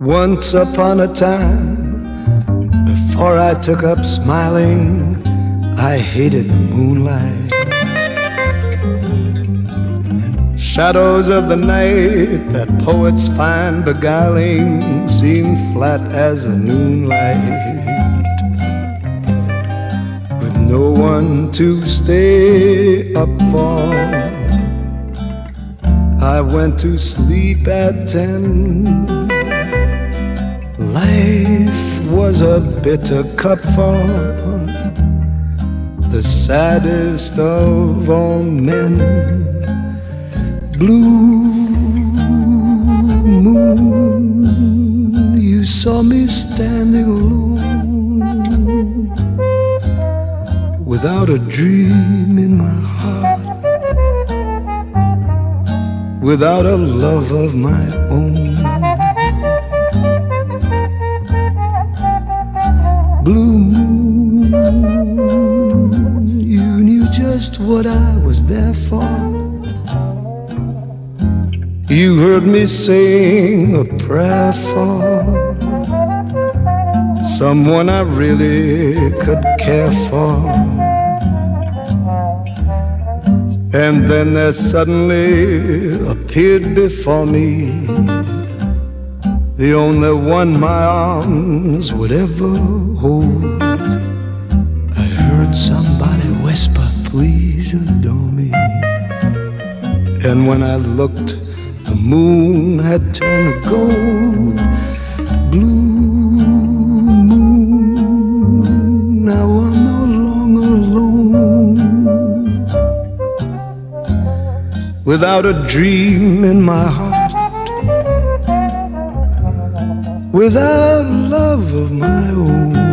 Once upon a time, before I took up smiling, I hated the moonlight. Shadows of the night that poets find beguiling seem flat as the noonlight. With no one to stay up for, I went to sleep at ten. Life was a bitter cup for the saddest of all men. Blue moon, you saw me standing alone without a dream in my heart, without a love of my own. Blue moon. You knew just what I was there for. You heard me sing a prayer for someone I really could care for. And then there suddenly appeared before me the only one my arms would ever hold. I heard somebody whisper, Please adore me. And when I looked, the moon had turned gold. Blue moon, now I'm no longer alone. Without a dream in my heart without love of my own.